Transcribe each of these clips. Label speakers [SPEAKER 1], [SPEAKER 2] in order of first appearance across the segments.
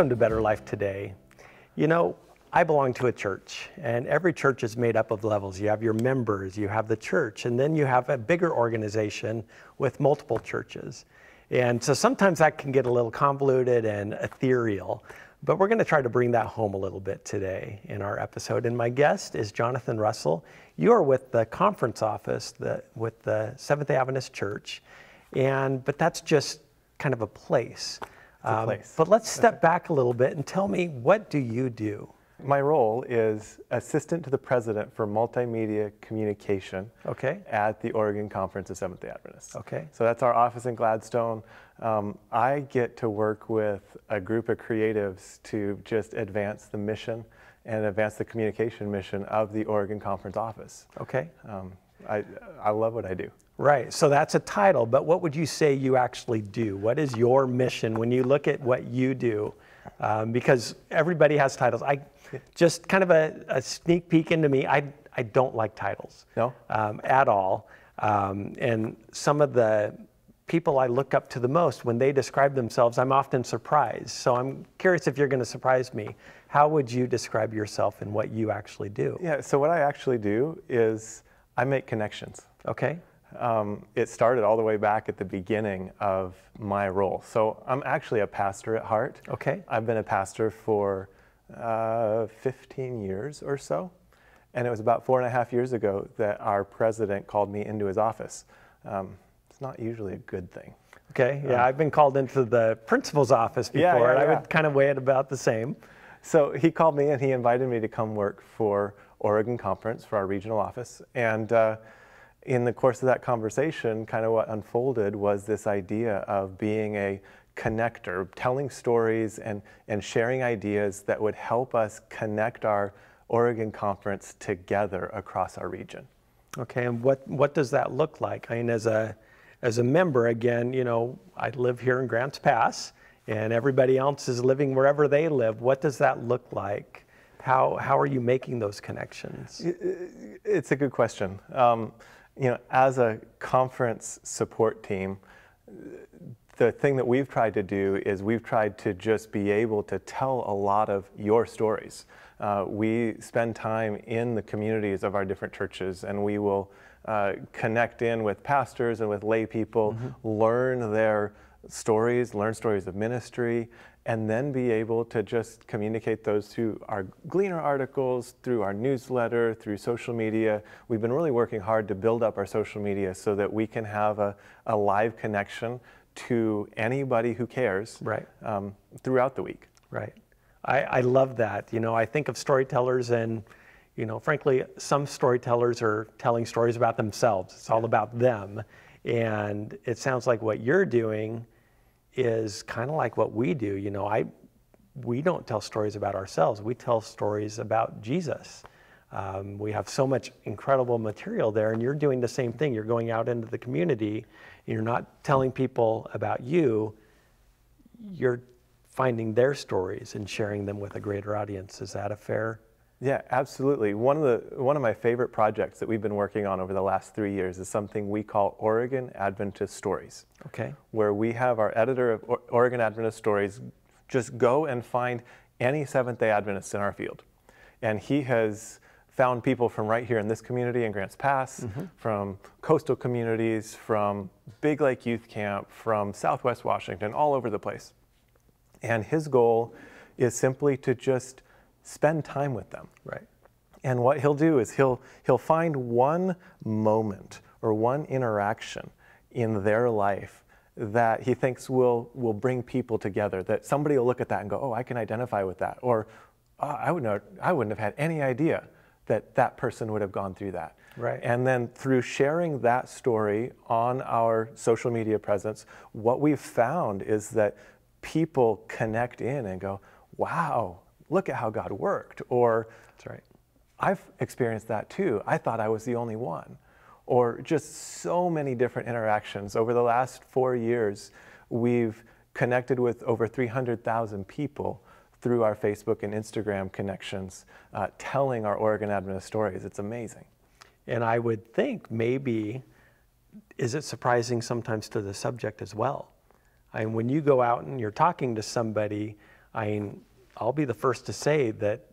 [SPEAKER 1] Welcome to Better Life Today. You know, I belong to a church, and every church is made up of levels. You have your members, you have the church, and then you have a bigger organization with multiple churches. And so sometimes that can get a little convoluted and ethereal, but we're going to try to bring that home a little bit today in our episode. And my guest is Jonathan Russell. You are with the conference office the, with the Seventh day Adventist Church, and but that's just kind of a place.
[SPEAKER 2] Um, place.
[SPEAKER 1] But let's step back a little bit and tell me what do you do?
[SPEAKER 2] My role is assistant to the president for multimedia communication
[SPEAKER 1] okay.
[SPEAKER 2] at the Oregon Conference of Seventh day Adventists.
[SPEAKER 1] Okay.
[SPEAKER 2] So that's our office in Gladstone. Um, I get to work with a group of creatives to just advance the mission and advance the communication mission of the Oregon Conference office.
[SPEAKER 1] Okay.
[SPEAKER 2] Um, I, I love what I do.
[SPEAKER 1] Right. So that's a title, but what would you say you actually do? What is your mission when you look at what you do? Um, because everybody has titles. I just kind of a, a, sneak peek into me. I I don't like titles.
[SPEAKER 2] No.
[SPEAKER 1] Um, at all. Um, and some of the people I look up to the most, when they describe themselves, I'm often surprised. So I'm curious if you're going to surprise me. How would you describe yourself and what you actually do?
[SPEAKER 2] Yeah. So what I actually do is I make connections.
[SPEAKER 1] Okay.
[SPEAKER 2] Um, it started all the way back at the beginning of my role. So I'm actually a pastor at heart.
[SPEAKER 1] Okay.
[SPEAKER 2] I've been a pastor for uh, 15 years or so. And it was about four and a half years ago that our president called me into his office. Um, it's not usually a good thing.
[SPEAKER 1] Okay, yeah, um, I've been called into the principal's office before,
[SPEAKER 2] yeah, yeah,
[SPEAKER 1] and
[SPEAKER 2] I
[SPEAKER 1] would kind of weigh it about the same.
[SPEAKER 2] So he called me and he invited me to come work for Oregon Conference for our regional office. And uh, in the course of that conversation, kind of what unfolded was this idea of being a connector, telling stories and, and sharing ideas that would help us connect our Oregon Conference together across our region.
[SPEAKER 1] Okay, and what, what does that look like? I mean, as a, as a member, again, you know, I live here in Grants Pass, and everybody else is living wherever they live. What does that look like? How, how are you making those connections?
[SPEAKER 2] It's a good question. Um, you know, as a conference support team, the thing that we've tried to do is we've tried to just be able to tell a lot of your stories. Uh, we spend time in the communities of our different churches and we will uh, connect in with pastors and with lay people, mm-hmm. learn their stories, learn stories of ministry, and then be able to just communicate those through our Gleaner articles, through our newsletter, through social media. We've been really working hard to build up our social media so that we can have a, a live connection to anybody who cares
[SPEAKER 1] right.
[SPEAKER 2] Um, throughout the week.
[SPEAKER 1] Right. I, I love that. You know, I think of storytellers and you know, frankly, some storytellers are telling stories about themselves. It's all about them. And it sounds like what you're doing is kind of like what we do. You know, I we don't tell stories about ourselves. We tell stories about Jesus. Um, we have so much incredible material there, and you're doing the same thing. You're going out into the community. you're not telling people about you. You're finding their stories and sharing them with a greater audience. Is that a fair
[SPEAKER 2] yeah, absolutely. One of the one of my favorite projects that we've been working on over the last three years is something we call Oregon Adventist Stories.
[SPEAKER 1] Okay.
[SPEAKER 2] Where we have our editor of Oregon Adventist Stories just go and find any Seventh Day Adventists in our field, and he has found people from right here in this community in Grants Pass, mm-hmm. from coastal communities, from Big Lake Youth Camp, from Southwest Washington, all over the place. And his goal is simply to just spend time with them.
[SPEAKER 1] Right.
[SPEAKER 2] And what he'll do is he'll he'll find one moment or one interaction in their life that he thinks will will bring people together. That somebody will look at that and go, "Oh, I can identify with that," or oh, "I would not, I wouldn't have had any idea that that person would have gone through that."
[SPEAKER 1] Right.
[SPEAKER 2] And then through sharing that story on our social media presence, what we've found is that people connect in and go, wow, look at how God worked. Or,
[SPEAKER 1] That's right.
[SPEAKER 2] I've experienced that too. I thought I was the only one. Or just so many different interactions. Over the last four years, we've connected with over 300,000 people through our Facebook and Instagram connections, uh, telling our Oregon Adventist stories. It's amazing.
[SPEAKER 1] And I would think maybe, is it surprising sometimes to the subject as well? I mean, when you go out and you're talking to somebody, I mean, I'll be the first to say that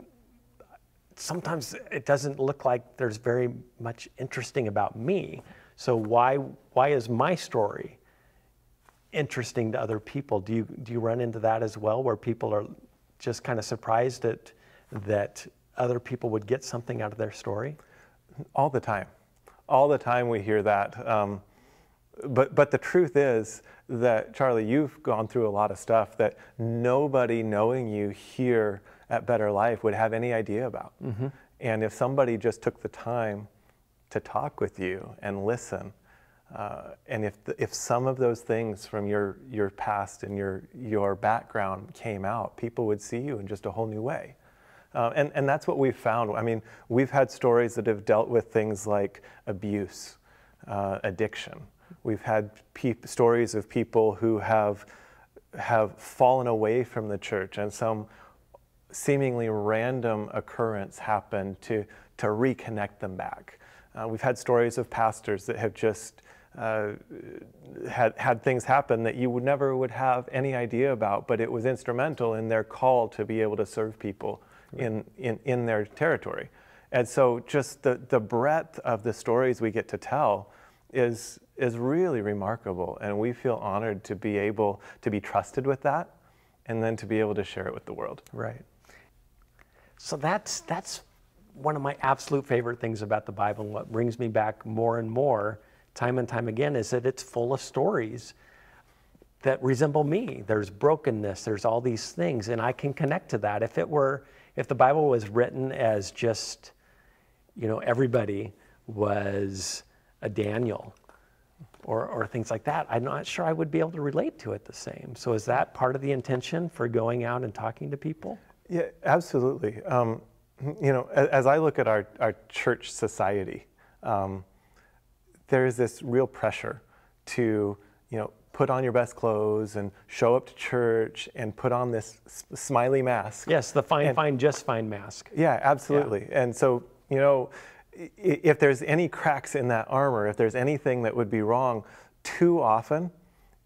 [SPEAKER 1] sometimes it doesn't look like there's very much interesting about me. So why why is my story interesting to other people? Do you do you run into that as well, where people are just kind of surprised at that other people would get something out of their story?
[SPEAKER 2] All the time. All the time we hear that. Um, but, but the truth is that, Charlie, you've gone through a lot of stuff that nobody knowing you here at Better Life would have any idea about. Mm-hmm. And if somebody just took the time to talk with you and listen, uh, and if, the, if some of those things from your, your past and your, your background came out, people would see you in just a whole new way. Uh, and, and that's what we've found. I mean, we've had stories that have dealt with things like abuse, uh, addiction. We've had stories of people who have, have fallen away from the church and some seemingly random occurrence happened to, to reconnect them back. Uh, we've had stories of pastors that have just uh, had, had things happen that you would never would have any idea about, but it was instrumental in their call to be able to serve people in, in, in their territory. And so just the, the breadth of the stories we get to tell is, is really remarkable. And we feel honored to be able to be trusted with that and then to be able to share it with the world.
[SPEAKER 1] Right. So that's, that's one of my absolute favorite things about the Bible. And what brings me back more and more, time and time again, is that it's full of stories that resemble me. There's brokenness, there's all these things, and I can connect to that. If it were, if the Bible was written as just, you know, everybody was a Daniel or, or things like that, I'm not sure I would be able to relate to it the same. So is that part of the intention for going out and talking to people?
[SPEAKER 2] Yeah, absolutely. Um, you know, as, as, I look at our, our church society, um, there is this real pressure to, you know, put on your best clothes and show up to church and put on this smiley mask.
[SPEAKER 1] Yes, the fine, and, fine, just fine mask.
[SPEAKER 2] Yeah, absolutely. Yeah. And so, you know, if there's any cracks in that armor, if there's anything that would be wrong, too often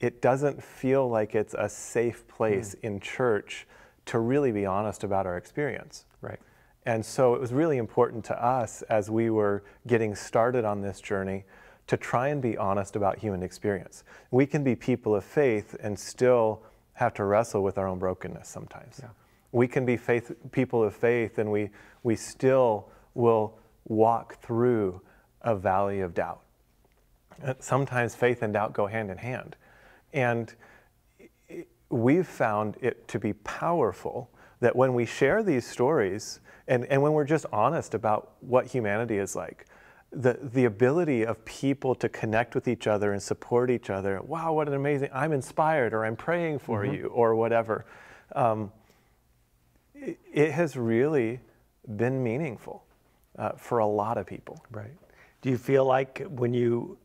[SPEAKER 2] it doesn't feel like it's a safe place mm. in church to really be honest about our experience.
[SPEAKER 1] Right.
[SPEAKER 2] And so it was really important to us as we were getting started on this journey to try and be honest about human experience. We can be people of faith and still have to wrestle with our own brokenness sometimes. Yeah. We can be faith, people of faith and we, we still will walk through a valley of doubt. Sometimes faith and doubt go hand in hand. And we've found it to be powerful that when we share these stories and, and when we're just honest about what humanity is like, the, the ability of people to connect with each other and support each other, wow, what an amazing, I'm inspired or I'm praying for mm-hmm. you or whatever, um, it, it, has really been meaningful uh, for a lot of people.
[SPEAKER 1] Right. Do you feel like when you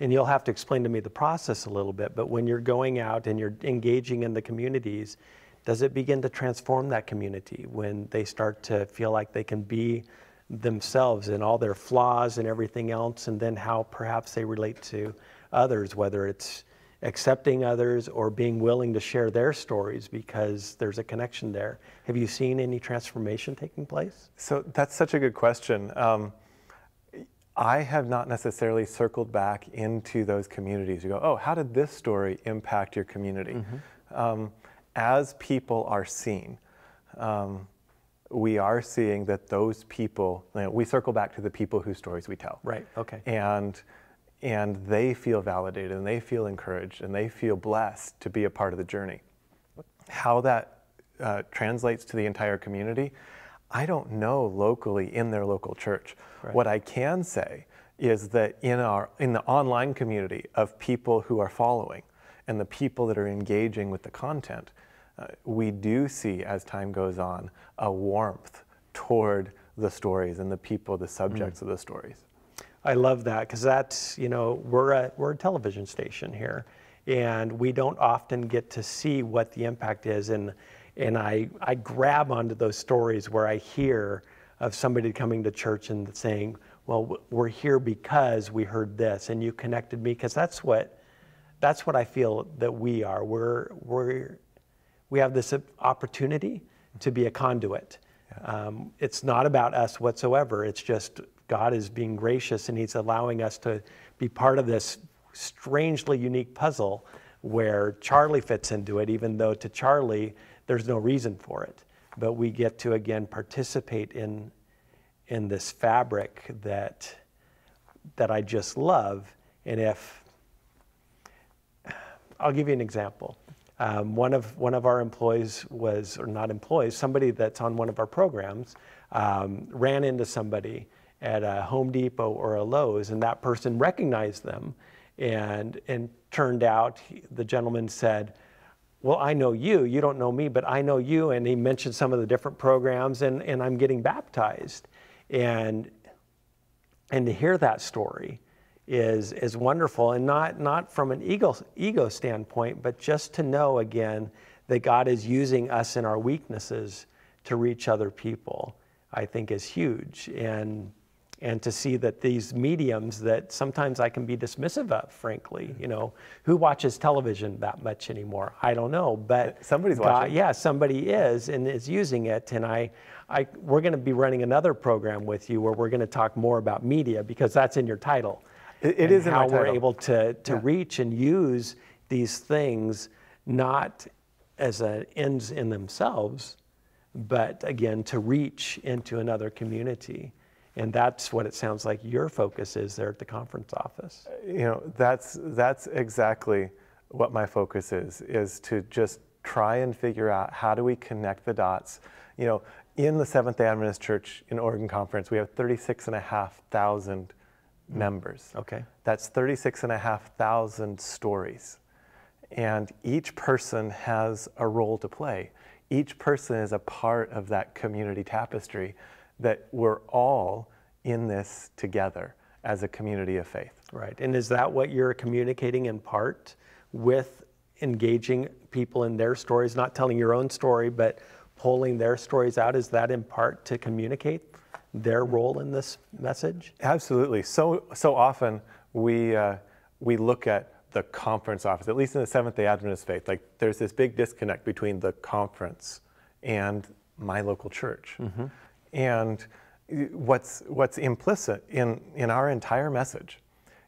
[SPEAKER 1] and you'll have to explain to me the process a little bit, but when you're going out and you're engaging in the communities, does it begin to transform that community when they start to feel like they can be themselves and all their flaws and everything else, and then how perhaps they relate to others, whether it's accepting others or being willing to share their stories because there's a connection there. Have you seen any transformation taking place?
[SPEAKER 2] So that's such a good question. Um, I have not necessarily circled back into those communities. You go, oh, how did this story impact your community? Mm-hmm. Um, as people are seen, um, we are seeing that those people, you know, we circle back to the people whose stories we tell.
[SPEAKER 1] Right, okay.
[SPEAKER 2] And, and they feel validated and they feel encouraged and they feel blessed to be a part of the journey. How that uh, translates to the entire community, I don't know locally in their local church. Right. What I can say is that in our in the online community of people who are following and the people that are engaging with the content, uh, we do see as time goes on a warmth toward the stories and the people, the subjects mm. of the stories.
[SPEAKER 1] I love that because that's you know we're a we're a television station here, and we don't often get to see what the impact is and and I I grab onto those stories where I hear of somebody coming to church and saying, well, we're here because we heard this, and you connected me because that's what that's what I feel that we are. We're we're we have this opportunity to be a conduit. Um, it's not about us whatsoever. It's just God is being gracious and He's allowing us to be part of this strangely unique puzzle where Charlie fits into it, even though to Charlie there's no reason for it. But we get to again participate in in this fabric that that I just love. And if I'll give you an example. Um, one of one of our employees was, or not employees, somebody that's on one of our programs um, ran into somebody at a Home Depot or a Lowe's, and that person recognized them, and and turned out he, the gentleman said, "Well, I know you. You don't know me, but I know you." And he mentioned some of the different programs, and and I'm getting baptized, and and to hear that story is is wonderful and not not from an ego ego standpoint but just to know again that God is using us in our weaknesses to reach other people I think is huge and and to see that these mediums that sometimes I can be dismissive of frankly mm-hmm. you know who watches television that much anymore? I don't know but
[SPEAKER 2] somebody's watching.
[SPEAKER 1] yeah somebody is and is using it and I I we're going to be running another program with you where we're going to talk more about media because that's in your title.
[SPEAKER 2] It, it is
[SPEAKER 1] how we're able to, to yeah. reach and use these things not as an ends in themselves, but again to reach into another community. And that's what it sounds like your focus is there at the conference office.
[SPEAKER 2] You know, that's that's exactly what my focus is is to just try and figure out how do we connect the dots. You know, in the Seventh Day Adventist Church in Oregon Conference, we have 36 and a half thousand hmm. members.
[SPEAKER 1] Okay.
[SPEAKER 2] That's 36,500 stories. And each person has a role to play. Each person is a part of that community tapestry that we're all in this together as a community of faith.
[SPEAKER 1] Right. And is that what you're communicating in part with engaging people in their stories, not telling your own story, but pulling their stories out? Is that in part to communicate their role in this message?
[SPEAKER 2] Absolutely. So so often we uh, we look at the conference office, at least in the Seventh Day Adventist faith, like there's this big disconnect between the conference and my local church. Mm-hmm. And what's what's implicit in in our entire message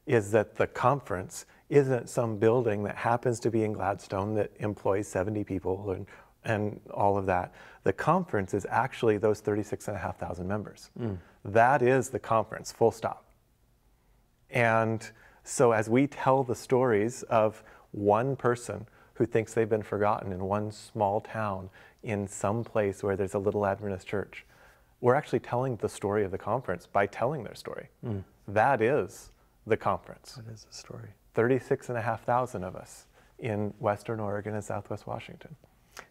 [SPEAKER 2] is that the conference isn't some building that happens to be in Gladstone that employs 70 people and and all of that. The conference is actually those 36,500 members. Mm. That is the conference, full stop. And so as we tell the stories of one person who thinks they've been forgotten in one small town in some place where there's a little Adventist church, we're actually telling the story of the conference by telling their story. Mm. That is the conference.
[SPEAKER 1] That is the story.
[SPEAKER 2] 36,500 of us in Western Oregon and Southwest Washington.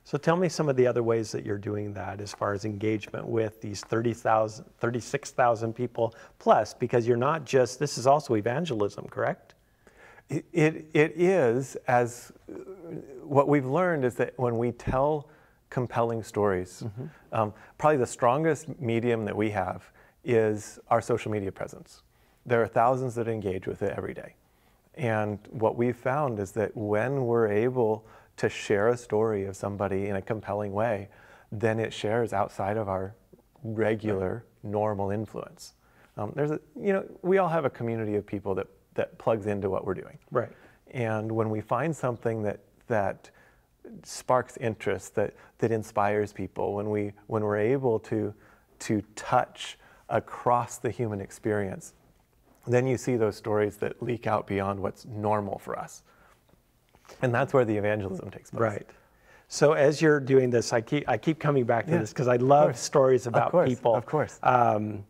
[SPEAKER 1] So tell me some of the other ways that you're doing that as far as engagement with these 30,000, 36,000 people plus, because you're not just, this is also evangelism, correct?
[SPEAKER 2] It, it, it is, as what we've learned is that when we tell compelling stories, mm-hmm. um, probably the strongest medium that we have is our social media presence. There are thousands that engage with it every day. And what we've found is that when we're able to share a story of somebody in a compelling way, then it shares outside of our regular, normal influence. Um, there's a, you know, we all have a community of people that, that plugs into what we're doing.
[SPEAKER 1] Right.
[SPEAKER 2] And when we find something that, that sparks interest, that, that inspires people, when, we, when we're able to, to touch across the human experience, then you see those stories that leak out beyond what's normal for us. And that's where the evangelism takes place.
[SPEAKER 1] Right. So as you're doing this, I keep I keep coming back to
[SPEAKER 2] Yeah,
[SPEAKER 1] this because I love stories about
[SPEAKER 2] course,
[SPEAKER 1] people.
[SPEAKER 2] of course.
[SPEAKER 1] Um,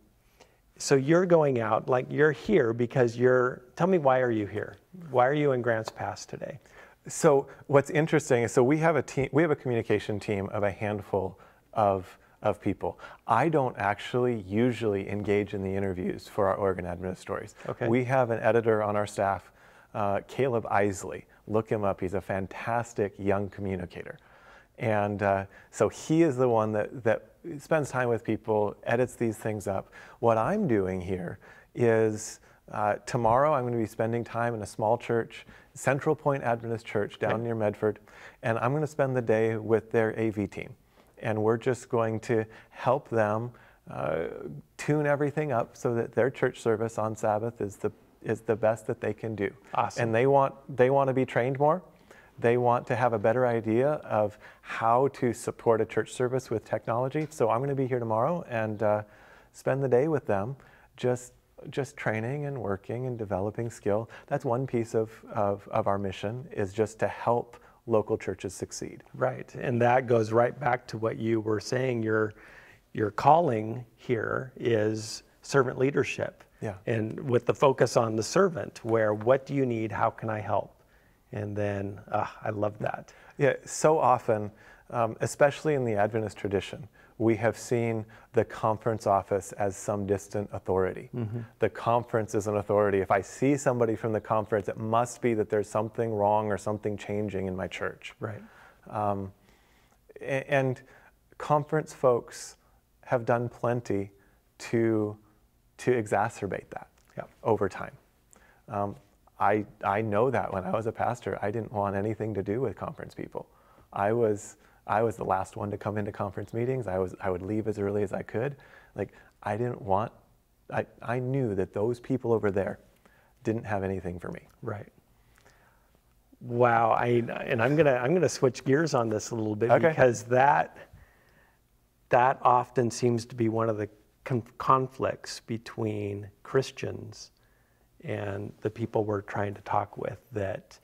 [SPEAKER 1] so you're going out, like you're here because you're. Tell me why are you here? Why are you in Grants Pass today?
[SPEAKER 2] So what's interesting is so we have a team we have a communication team of a handful of of people. I don't actually usually engage in the interviews for our Oregon Adventist stories.
[SPEAKER 1] Okay.
[SPEAKER 2] We have an editor on our staff, uh, Caleb Isley. Look him up. He's a fantastic young communicator. And uh, so he is the one that, that spends time with people, edits these things up. What I'm doing here is uh, tomorrow I'm going to be spending time in a small church, Central Point Adventist Church down near Medford, and I'm going to spend the day with their AV team. And we're just going to help them uh, tune everything up so that their church service on Sabbath is the, is the best that they can do.
[SPEAKER 1] Awesome.
[SPEAKER 2] And they want, they want to be trained more. They want to have a better idea of how to support a church service with technology. So I'm going to be here tomorrow and uh, spend the day with them, just just training and working and developing skill. That's one piece of, of, of our mission is just to help local churches succeed.
[SPEAKER 1] Right, and that goes right back to what you were saying. Your your calling here is servant leadership.
[SPEAKER 2] Yeah.
[SPEAKER 1] And with the focus on the servant, where what do you need? How can I help? And then ah, I love that.
[SPEAKER 2] Yeah, so often, um, especially in the Adventist tradition, we have seen the conference office as some distant authority. The conference is an authority. If I see somebody from the conference, it must be that there's something wrong or something changing in my church.
[SPEAKER 1] Right.
[SPEAKER 2] Um, and conference folks have done plenty to, to exacerbate that
[SPEAKER 1] Yep.
[SPEAKER 2] over time. Um, I, I know that when I was a pastor, I didn't want anything to do with conference people. I was, I was the last one to come into conference meetings. I, was, I would leave as early as I could. Like, I didn't want, I, I knew that those people over there didn't have anything for me.
[SPEAKER 1] Right. Wow, I and I'm gonna I'm gonna switch gears on this a little bit
[SPEAKER 2] Okay.
[SPEAKER 1] because that that often seems to be one of the conflicts between Christians and the people we're trying to talk with. That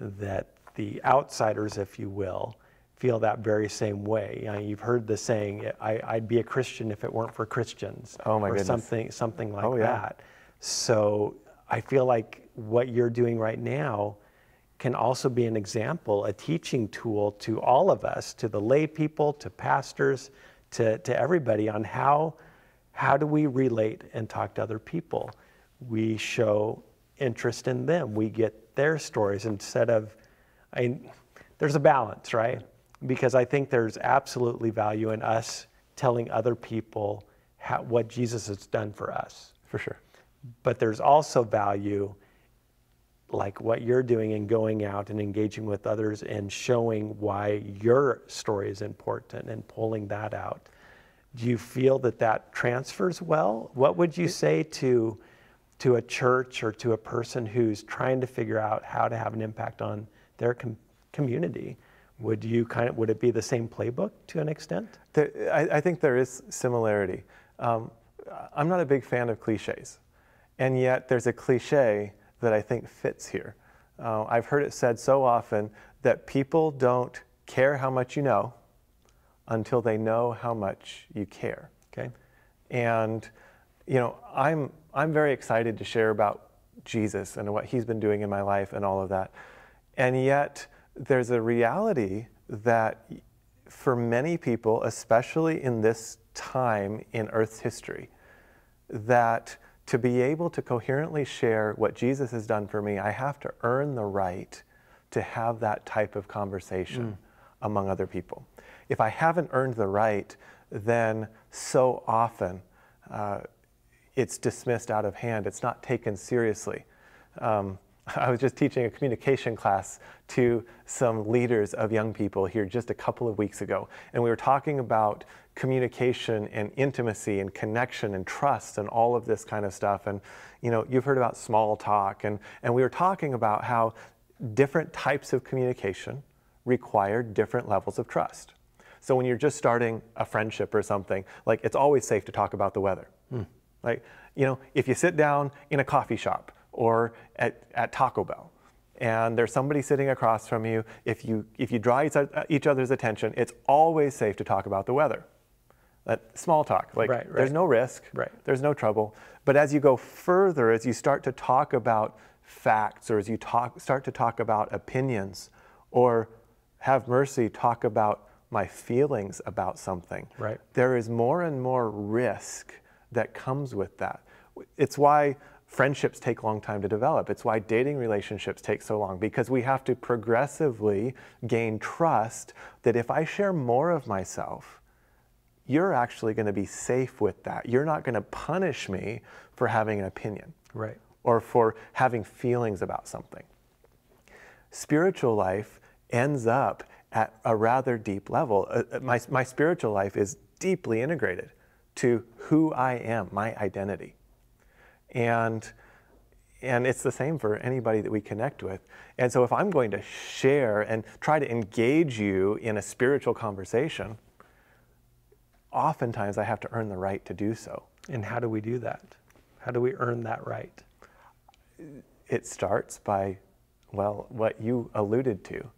[SPEAKER 1] that the outsiders, if you will, feel that very same way. You know, you've heard the saying, I, "I'd be a Christian if it weren't for Christians,"
[SPEAKER 2] Oh, my
[SPEAKER 1] or
[SPEAKER 2] goodness.
[SPEAKER 1] something something like
[SPEAKER 2] Oh, yeah.
[SPEAKER 1] that. So I feel like what you're doing right now can also be an example, a teaching tool to all of us, to the lay people, to pastors, to, to everybody on how, how do we relate and talk to other people. We show interest in them. We get their stories instead of, I, mean, there's a balance, right? Because I think there's absolutely value in us telling other people how, what Jesus has done for us.
[SPEAKER 2] For sure.
[SPEAKER 1] but there's also value like what you're doing in going out and engaging with others and showing why your story is important and pulling that out. Do you feel that that transfers well? What would you say to to a church or to a person who's trying to figure out how to have an impact on their com- community would you kind of would it be the same playbook to an extent
[SPEAKER 2] There, I, I think there is similarity. Um, I'm not a big fan of cliches, and yet there's a cliche that I think fits here. Uh, I've heard it said so often that people don't care how much you know until they know how much you care.
[SPEAKER 1] okay
[SPEAKER 2] And you know, I'm I'm very excited to share about Jesus and what he's been doing in my life and all of that. And yet there's a reality that for many people, especially in this time in Earth's history, that to be able to coherently share what Jesus has done for me, I have to earn the right to have that type of conversation among other people. If I haven't earned the right, then so often uh, it's dismissed out of hand. It's not taken seriously. Um, I was just teaching a communication class to some leaders of young people here just a couple of weeks ago, and we were talking about communication and intimacy and connection and trust and all of this kind of stuff. And you know, you've heard about small talk, and, and we were talking about how different types of communication require different levels of trust. So when you're just starting a friendship or something, like it's always safe to talk about the weather. Hmm. Like, you know, if you sit down in a coffee shop or at, at Taco Bell and there's somebody sitting across from you, if you, if you draw each, each other's attention, it's always safe to talk about the weather. That small talk, like
[SPEAKER 1] Right, right.
[SPEAKER 2] there's no risk,
[SPEAKER 1] Right.
[SPEAKER 2] there's no trouble. But as you go further, as you start to talk about facts, or as you talk, start to talk about opinions, or have mercy, talk about my feelings about something,
[SPEAKER 1] Right.
[SPEAKER 2] there is more and more risk that comes with that. It's why friendships take a long time to develop. It's why dating relationships take so long because we have to progressively gain trust that if I share more of myself, you're actually going to be safe with that. You're not going to punish me for having an opinion
[SPEAKER 1] Right.
[SPEAKER 2] or for having feelings about something. Spiritual life ends up at a rather deep level. Uh, uh, my, my spiritual life is deeply integrated to who I am, my identity. And, and it's the same for anybody that we connect with. And so if I'm going to share and try to engage you in a spiritual conversation, oftentimes I have to earn the right to do so.
[SPEAKER 1] And how do we do that? How do we earn that right?
[SPEAKER 2] it starts by, well, what you alluded to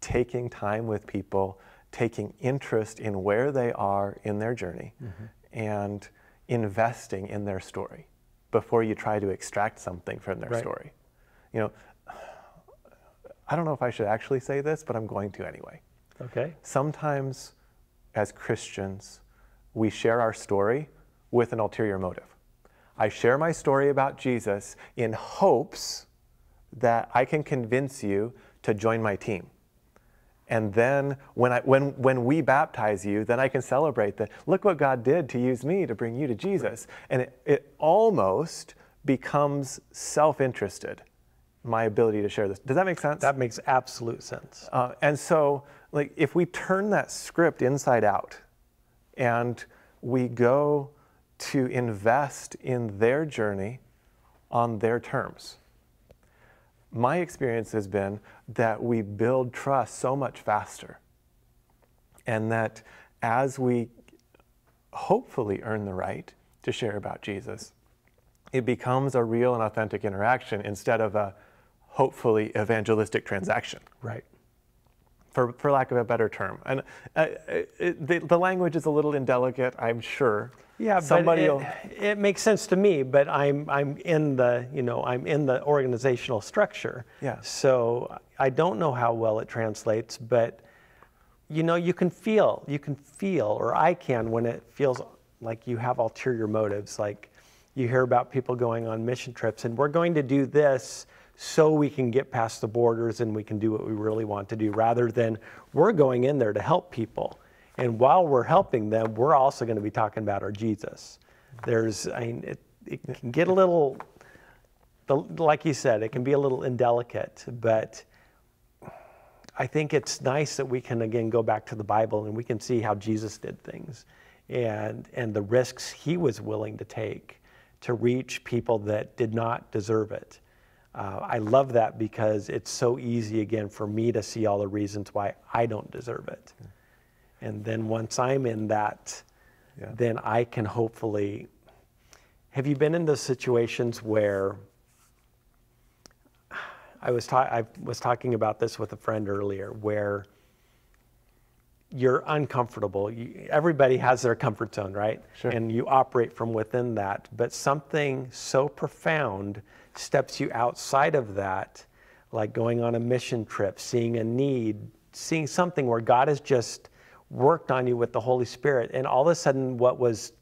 [SPEAKER 2] taking time with people, taking interest in where they are in their journey, mm-hmm. and investing in their story before you try to extract something from their
[SPEAKER 1] Right.
[SPEAKER 2] story. You know, I don't know if I should actually say this, but I'm going to anyway.
[SPEAKER 1] Okay.
[SPEAKER 2] Sometimes, as Christians, we share our story with an ulterior motive. I share my story about Jesus in hopes that I can convince you to join my team. And then when, I, when, when we baptize you, then I can celebrate that. Look what God did to use me to bring you to Jesus. And it, it almost becomes self interested, my ability to share this. Does that make sense?
[SPEAKER 1] That makes absolute sense.
[SPEAKER 2] Uh, and so, like, if we turn that script inside out and we go to invest in their journey on their terms, my experience has been that we build trust so much faster. And that as we hopefully earn the right to share about Jesus, it becomes a real and authentic interaction instead of a hopefully evangelistic transaction
[SPEAKER 1] Right.
[SPEAKER 2] For, for lack of a better term. And uh, it, the, the language is a little indelicate, I'm sure.
[SPEAKER 1] Yeah,
[SPEAKER 2] Somebody
[SPEAKER 1] but
[SPEAKER 2] will,
[SPEAKER 1] it, it makes sense to me. But I'm I'm in the you know I'm in the organizational structure.
[SPEAKER 2] Yeah.
[SPEAKER 1] So I don't know how well it translates, but you know you can feel you can feel or I can when it feels like you have ulterior motives. Like you hear about people going on mission trips and we're going to do this so we can get past the borders and we can do what we really want to do rather than we're going in there to help people. And while we're helping them, we're also going to be talking about our Jesus. There's, I mean, it, it can get a little, like you said, it can be a little indelicate, but I think it's nice that we can again go back to the Bible and we can see how Jesus did things and, and the risks he was willing to take to reach people that did not deserve it. Uh, I love that because it's so easy again for me to see all the reasons why I don't deserve it. And then once I'm in that,
[SPEAKER 2] Yeah.
[SPEAKER 1] then I can hopefully. Have you been in those situations where I was ta- I was talking about this with a friend earlier, where you're uncomfortable. You, everybody has their comfort zone, right?
[SPEAKER 2] Sure.
[SPEAKER 1] And you operate from within that. But something so profound steps you outside of that, like going on a mission trip, seeing a need, seeing something where God has just worked on you with the Holy Spirit, and all of a sudden, what was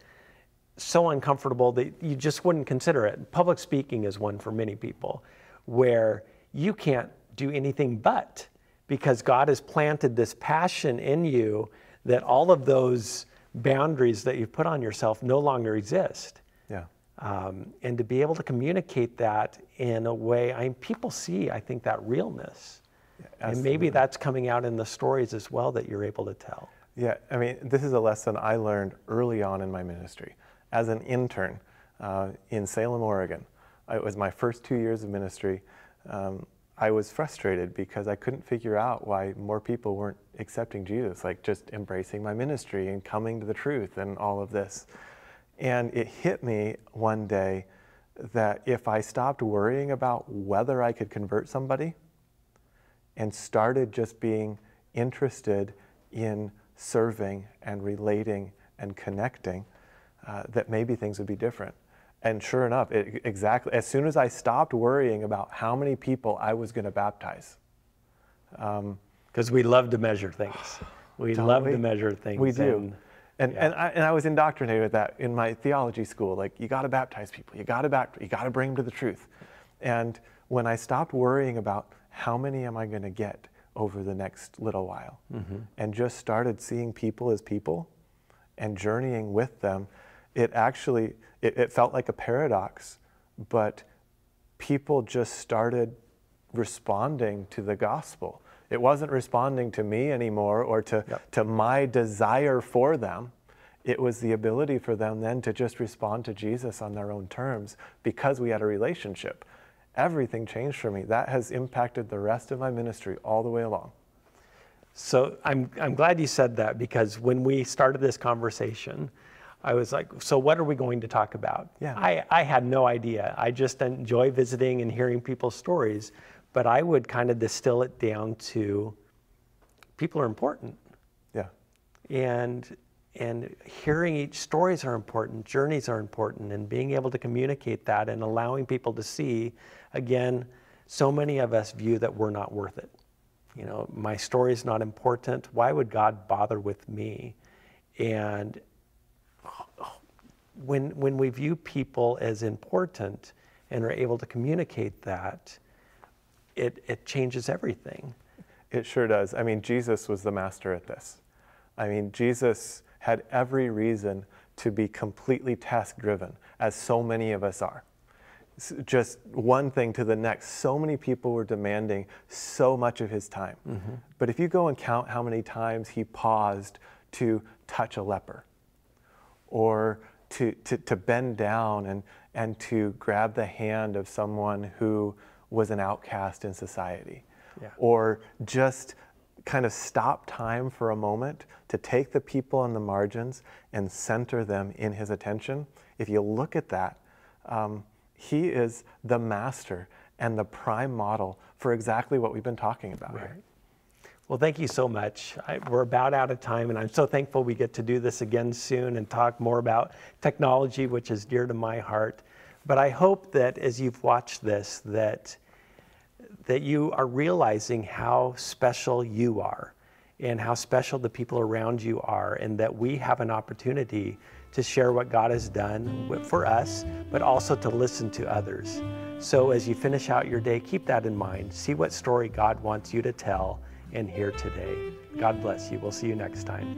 [SPEAKER 1] so uncomfortable that you just wouldn't consider it. Public speaking is one for many people where you can't do anything but because God has planted this passion in you that all of those boundaries that you've put on yourself no longer exist.
[SPEAKER 2] yeah.
[SPEAKER 1] Um, and to be able to communicate that in a way, I mean, people see, I think, that realness. and maybe that's coming out in the stories as well that you're able to tell.
[SPEAKER 2] Yeah, I mean, this is a lesson I learned early on in my ministry. As an intern uh, in Salem, Oregon, it was my first two years of ministry. Um, I was frustrated because I couldn't figure out why more people weren't accepting Jesus, like just embracing my ministry and coming to the truth and all of this. And it hit me one day that if I stopped worrying about whether I could convert somebody, and started just being interested in serving and relating and connecting, uh, that maybe things would be different. And sure enough, it, exactly as soon as I stopped worrying about how many people I was going to baptize,
[SPEAKER 1] Because we love to measure things. We love
[SPEAKER 2] we?
[SPEAKER 1] to measure things.
[SPEAKER 2] We do.
[SPEAKER 1] And-
[SPEAKER 2] And,
[SPEAKER 1] yeah.
[SPEAKER 2] and, I, and I was indoctrinated with that in my theology school. Like, you got to baptize people. You got to bapt- You got to bring them to the truth. And when I stopped worrying about how many am I going to get over the next little while,
[SPEAKER 1] Mm-hmm.
[SPEAKER 2] and just started seeing people as people and journeying with them, it actually it, it felt like a paradox, but people just started responding to the gospel. It wasn't responding to me anymore or to,
[SPEAKER 1] Yep.
[SPEAKER 2] to my desire for them. It was the ability for them then to just respond to Jesus on their own terms because we had a relationship. Everything changed for me. That has impacted the rest of my ministry all the way along.
[SPEAKER 1] So I'm, I'm glad you said that because when we started this conversation, I was like, so what are we going to talk about?
[SPEAKER 2] Yeah.
[SPEAKER 1] I, I had no idea. I just enjoy visiting and hearing people's stories, but I would kind of distill it down to people are important.
[SPEAKER 2] Yeah.
[SPEAKER 1] and and hearing each stories are important journeys are important and being able to communicate that and allowing people to see again so many of us view that we're not worth it you know my story is not important why would god bother with me and when when we view people as important and are able to communicate that it it changes everything
[SPEAKER 2] It sure does. I mean, Jesus was the master at this. I mean, Jesus had every reason to be completely task driven, as so many of us are. Just one thing to the next. So many people were demanding so much of his time. Mm-hmm. But if you go and count how many times he paused to touch a leper, or to, to, to bend down and, and to grab the hand of someone who was an outcast in society.
[SPEAKER 1] Yeah.
[SPEAKER 2] Or just kind of stop time for a moment to take the people on the margins and center them in his attention. If you look at that, um, he is the master and the prime model for exactly what we've been talking about here.
[SPEAKER 1] Well, thank you so much. I, we're about out of time, and I'm so thankful we get to do this again soon and talk more about technology, which is dear to my heart. But I hope that as you've watched this, that that you are realizing how special you are and how special the people around you are, and that we have an opportunity to share what God has done for us, but also to listen to others. So as you finish out your day, keep that in mind. See what story God wants you to tell and hear today. God bless you. We'll see you next time.